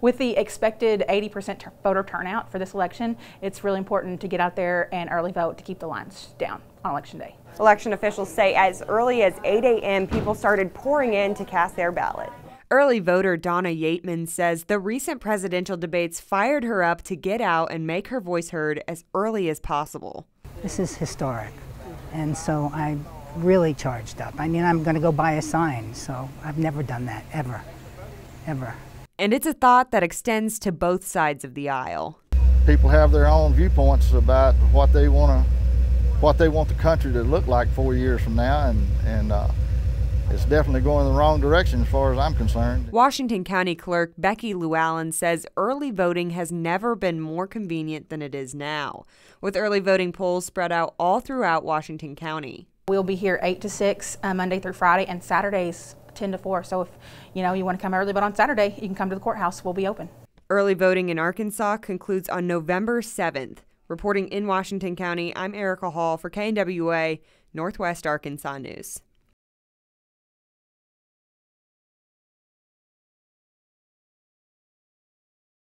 with the expected 80% voter turnout for this election, it's really important to get out there and early vote to keep the lines down on election day. Election officials say as early as 8 a.m., people started pouring in to cast their ballot. Early voter Donna Yateman says the recent presidential debates fired her up to get out and make her voice heard as early as possible. This is historic, and so I'm really charged up. I mean, I'm going to go buy a sign, so I've never done that, ever, ever. And it's a thought that extends to both sides of the aisle. People have their own viewpoints about what they want to, what they want the country to look like four years from now, and and uh, it's definitely going in the wrong direction as far as I'm concerned. Washington County Clerk Becky Lewallen says early voting has never been more convenient than it is now, with early voting polls spread out all throughout Washington County. We'll be here 8 to 6 uh, Monday through Friday and Saturdays 10 to 4. So if you know you want to come early but on Saturday, you can come to the courthouse. We'll be open. Early voting in Arkansas concludes on November 7th. Reporting in Washington County, I'm Erica Hall for KNWA Northwest Arkansas News.